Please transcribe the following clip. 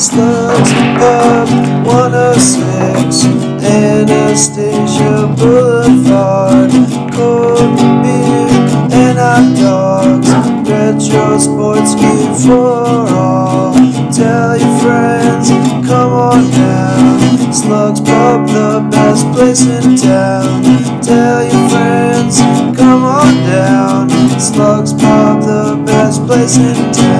Slugs Pub 106, Anastasia Boulevard, cold beer and hot dogs, retro sports gear for all. Tell your friends, come on down. Slugs Pub, the best place in town. Tell your friends, come on down. Slugs Pub, the best place in town.